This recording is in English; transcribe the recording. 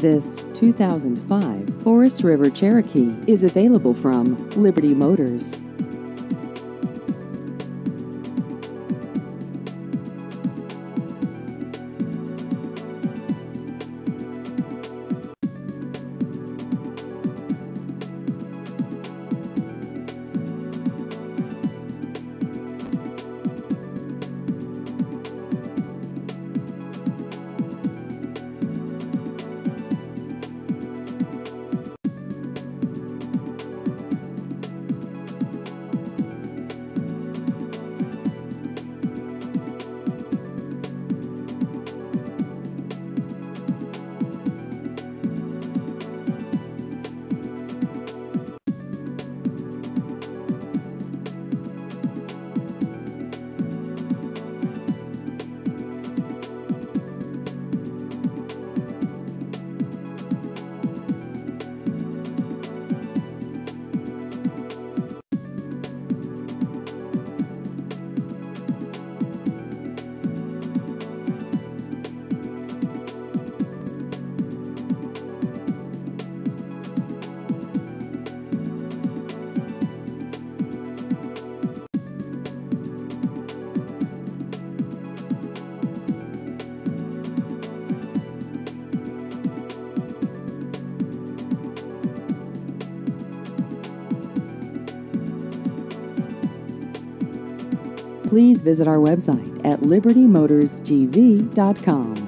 This 2005 Forest River Cherokee is available from Liberty Motors. Please visit our website at libertymotorsgv.com.